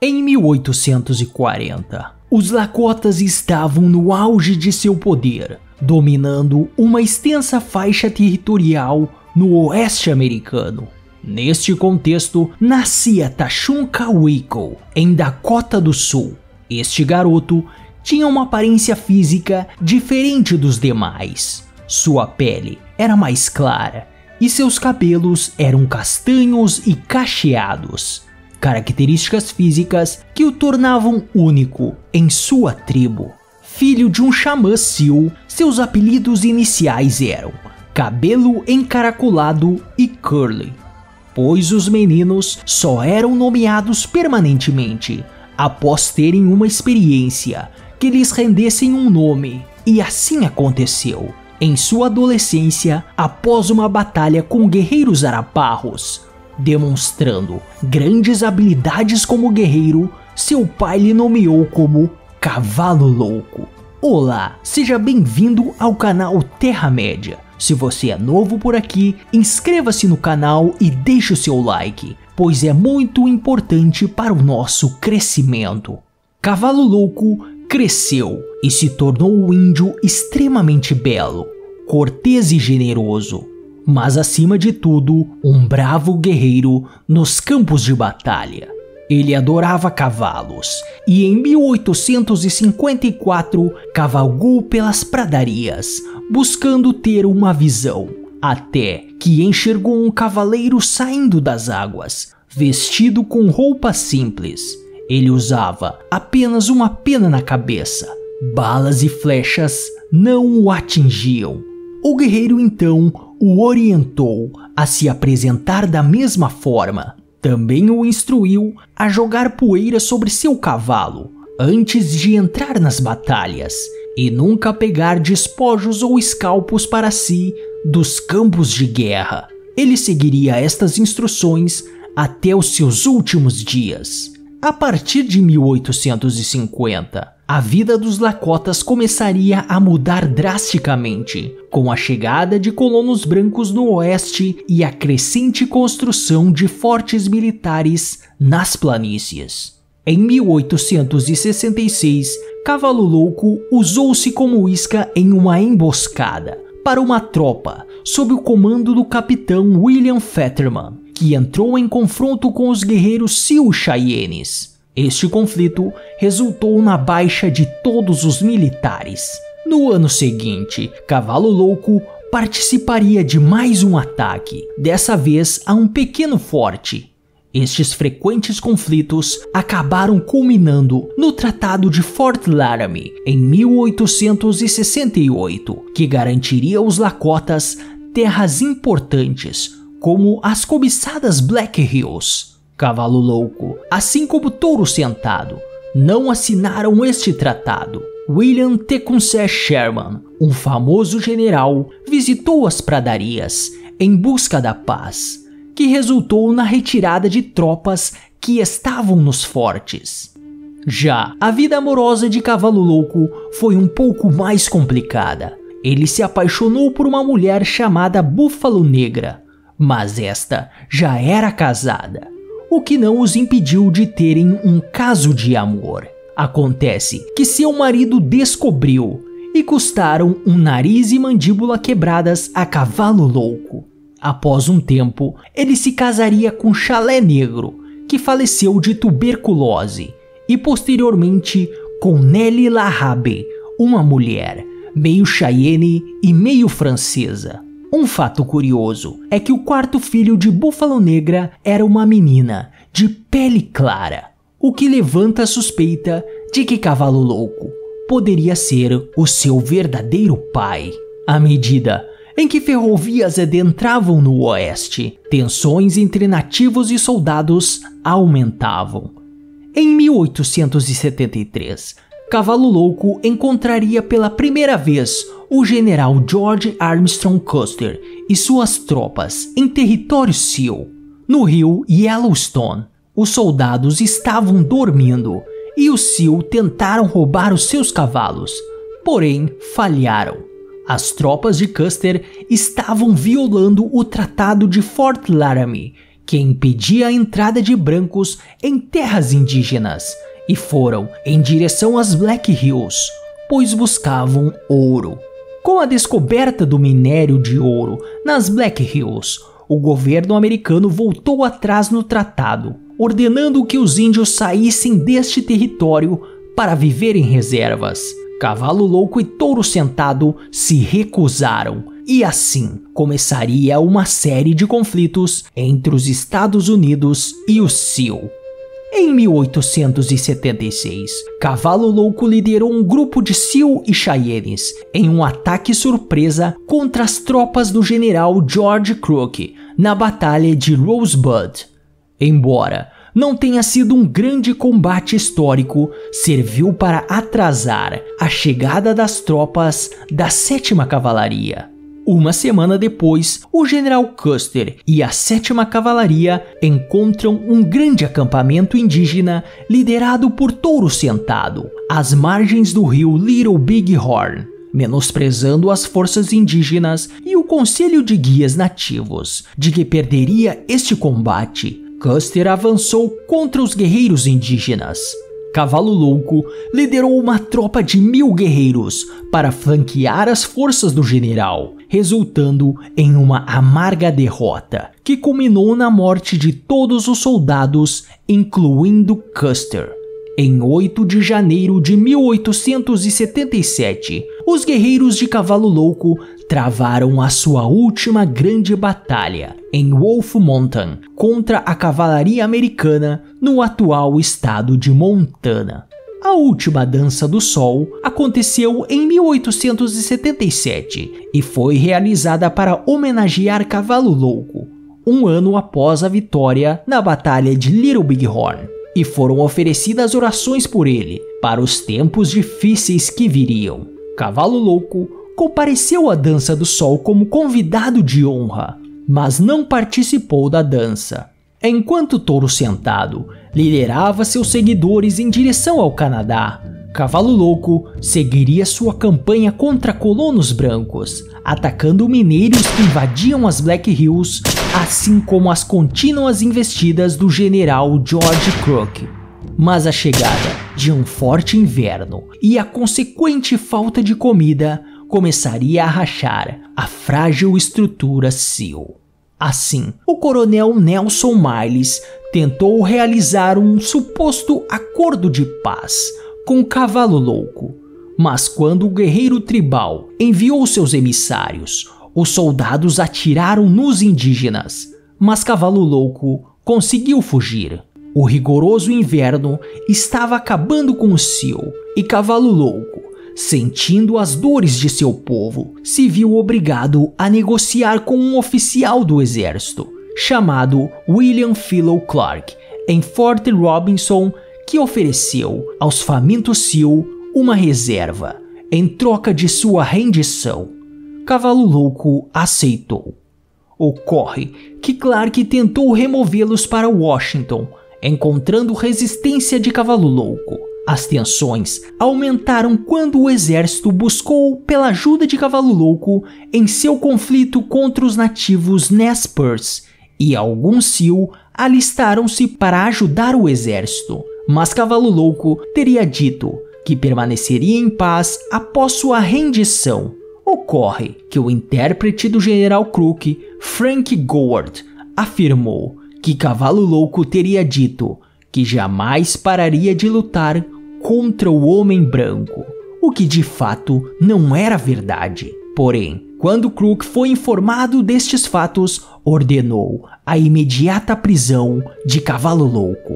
Em 1840, os Lakotas estavam no auge de seu poder, dominando uma extensa faixa territorial no oeste americano. Neste contexto, nascia Tashun Kawiko, em Dakota do Sul. Este garoto tinha uma aparência física diferente dos demais. Sua pele era mais clara e seus cabelos eram castanhos e cacheados características físicas que o tornavam único em sua tribo. Filho de um xamã Sil, seus apelidos iniciais eram Cabelo Encaracolado e Curly, pois os meninos só eram nomeados permanentemente após terem uma experiência que lhes rendessem um nome, e assim aconteceu. Em sua adolescência, após uma batalha com guerreiros araparros, Demonstrando grandes habilidades como guerreiro, seu pai lhe nomeou como Cavalo Louco. Olá, seja bem-vindo ao canal Terra-média. Se você é novo por aqui, inscreva-se no canal e deixe o seu like, pois é muito importante para o nosso crescimento. Cavalo Louco cresceu e se tornou um índio extremamente belo, cortês e generoso mas acima de tudo, um bravo guerreiro nos campos de batalha. Ele adorava cavalos e em 1854 cavalgou pelas pradarias, buscando ter uma visão, até que enxergou um cavaleiro saindo das águas, vestido com roupa simples. Ele usava apenas uma pena na cabeça. Balas e flechas não o atingiam. O guerreiro então o orientou a se apresentar da mesma forma. Também o instruiu a jogar poeira sobre seu cavalo antes de entrar nas batalhas e nunca pegar despojos ou escalpos para si dos campos de guerra. Ele seguiria estas instruções até os seus últimos dias. A partir de 1850, a vida dos Lakotas começaria a mudar drasticamente, com a chegada de colonos brancos no oeste e a crescente construção de fortes militares nas planícies. Em 1866, Cavalo Louco usou-se como isca em uma emboscada para uma tropa sob o comando do capitão William Fetterman, que entrou em confronto com os guerreiros Sioux Cheyennes este conflito resultou na baixa de todos os militares. No ano seguinte, Cavalo Louco participaria de mais um ataque, dessa vez a um pequeno forte. Estes frequentes conflitos acabaram culminando no Tratado de Fort Laramie em 1868, que garantiria aos Lakotas terras importantes, como as cobiçadas Black Hills. Cavalo Louco, assim como Touro Sentado, não assinaram este tratado. William Tecumseh Sherman, um famoso general, visitou as pradarias em busca da paz, que resultou na retirada de tropas que estavam nos fortes. Já a vida amorosa de Cavalo Louco foi um pouco mais complicada. Ele se apaixonou por uma mulher chamada Búfalo Negra, mas esta já era casada o que não os impediu de terem um caso de amor. Acontece que seu marido descobriu e custaram um nariz e mandíbula quebradas a cavalo louco. Após um tempo, ele se casaria com Chalé Negro, que faleceu de tuberculose, e posteriormente com Nelly Larrabe, uma mulher, meio Cheyenne e meio francesa. Um fato curioso é que o quarto filho de Búfalo Negra era uma menina de pele clara, o que levanta a suspeita de que Cavalo Louco poderia ser o seu verdadeiro pai. À medida em que ferrovias adentravam no oeste, tensões entre nativos e soldados aumentavam. Em 1873, Cavalo Louco encontraria pela primeira vez o general George Armstrong Custer e suas tropas em território Sioux. No rio Yellowstone, os soldados estavam dormindo e os Sioux tentaram roubar os seus cavalos, porém falharam. As tropas de Custer estavam violando o Tratado de Fort Laramie, que impedia a entrada de brancos em terras indígenas e foram em direção às Black Hills, pois buscavam ouro. Com a descoberta do minério de ouro nas Black Hills, o governo americano voltou atrás no tratado, ordenando que os índios saíssem deste território para viver em reservas. Cavalo Louco e Touro Sentado se recusaram, e assim começaria uma série de conflitos entre os Estados Unidos e o Sioux. Em 1876, Cavalo Louco liderou um grupo de Sioux e Cheyennes em um ataque surpresa contra as tropas do general George Crook na Batalha de Rosebud. Embora não tenha sido um grande combate histórico, serviu para atrasar a chegada das tropas da 7 Cavalaria. Uma semana depois, o general Custer e a 7 Cavalaria encontram um grande acampamento indígena liderado por Touro Sentado, às margens do rio Little Big Horn, menosprezando as forças indígenas e o conselho de guias nativos de que perderia este combate. Custer avançou contra os guerreiros indígenas. Cavalo Louco liderou uma tropa de mil guerreiros para flanquear as forças do general, resultando em uma amarga derrota, que culminou na morte de todos os soldados, incluindo Custer. Em 8 de janeiro de 1877, os guerreiros de Cavalo Louco travaram a sua última grande batalha em Wolf Mountain contra a cavalaria americana no atual estado de Montana. A última dança do sol aconteceu em 1877 e foi realizada para homenagear Cavalo Louco, um ano após a vitória na Batalha de Little Big Horn e foram oferecidas orações por ele para os tempos difíceis que viriam. Cavalo Louco compareceu à Dança do Sol como convidado de honra, mas não participou da dança. Enquanto Touro Sentado liderava seus seguidores em direção ao Canadá, Cavalo Louco seguiria sua campanha contra colonos brancos, atacando mineiros que invadiam as Black Hills, assim como as contínuas investidas do general George Crook. Mas a chegada de um forte inverno e a consequente falta de comida começaria a rachar a frágil estrutura Sil. Assim, o coronel Nelson Miles tentou realizar um suposto acordo de paz com Cavalo Louco. Mas quando o guerreiro tribal enviou seus emissários, os soldados atiraram nos indígenas, mas Cavalo Louco conseguiu fugir. O rigoroso inverno estava acabando com o Sil e Cavalo Louco, sentindo as dores de seu povo, se viu obrigado a negociar com um oficial do exército chamado William Philo Clark em Fort Robinson que ofereceu aos famintos Sil uma reserva em troca de sua rendição. Cavalo Louco aceitou. Ocorre que Clark tentou removê-los para Washington, encontrando resistência de Cavalo Louco. As tensões aumentaram quando o exército buscou pela ajuda de Cavalo Louco em seu conflito contra os nativos Nez e alguns Sioux alistaram-se para ajudar o exército mas Cavalo Louco teria dito que permaneceria em paz após sua rendição. Ocorre que o intérprete do General Crook, Frank Goward, afirmou que Cavalo Louco teria dito que jamais pararia de lutar contra o Homem Branco, o que de fato não era verdade. Porém, quando Crook foi informado destes fatos, ordenou a imediata prisão de Cavalo Louco.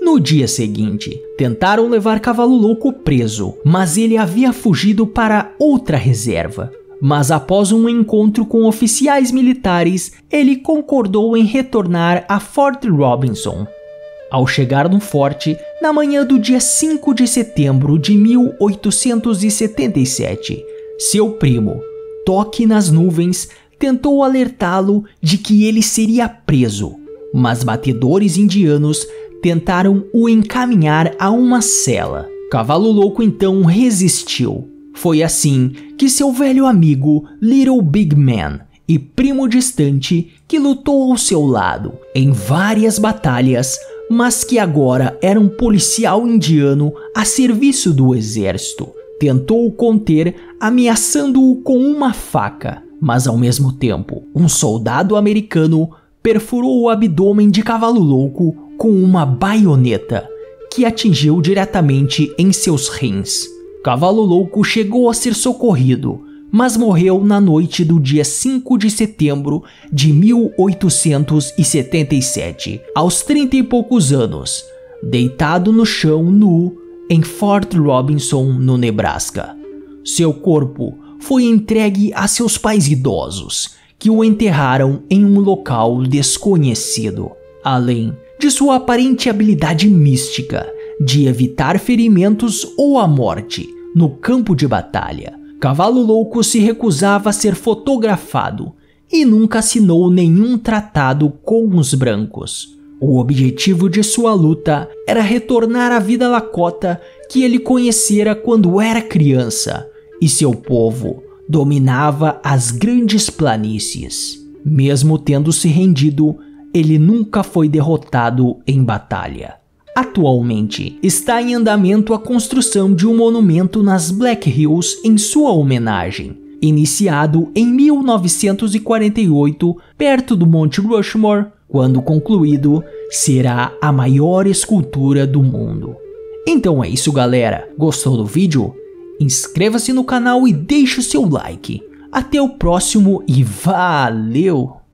No dia seguinte, tentaram levar Cavalo Louco preso, mas ele havia fugido para outra reserva. Mas após um encontro com oficiais militares, ele concordou em retornar a Fort Robinson. Ao chegar no forte, na manhã do dia 5 de setembro de 1877, seu primo, Toque nas Nuvens, tentou alertá-lo de que ele seria preso, mas batedores indianos tentaram o encaminhar a uma cela. Cavalo Louco então resistiu. Foi assim que seu velho amigo Little Big Man e primo distante, que lutou ao seu lado em várias batalhas, mas que agora era um policial indiano a serviço do exército. Tentou o conter, ameaçando-o com uma faca, mas ao mesmo tempo, um soldado americano perfurou o abdômen de Cavalo Louco com uma baioneta, que atingiu diretamente em seus rins. Cavalo Louco chegou a ser socorrido, mas morreu na noite do dia 5 de setembro de 1877, aos 30 e poucos anos, deitado no chão nu em Fort Robinson, no Nebraska. Seu corpo foi entregue a seus pais idosos, que o enterraram em um local desconhecido. Além de sua aparente habilidade mística de evitar ferimentos ou a morte no campo de batalha, Cavalo Louco se recusava a ser fotografado e nunca assinou nenhum tratado com os brancos. O objetivo de sua luta era retornar à vida Lakota que ele conhecera quando era criança, e seu povo dominava as grandes planícies. Mesmo tendo se rendido, ele nunca foi derrotado em batalha. Atualmente, está em andamento a construção de um monumento nas Black Hills em sua homenagem. Iniciado em 1948, perto do Monte Rushmore, quando concluído, será a maior escultura do mundo. Então é isso, galera. Gostou do vídeo? Inscreva-se no canal e deixe o seu like. Até o próximo e valeu!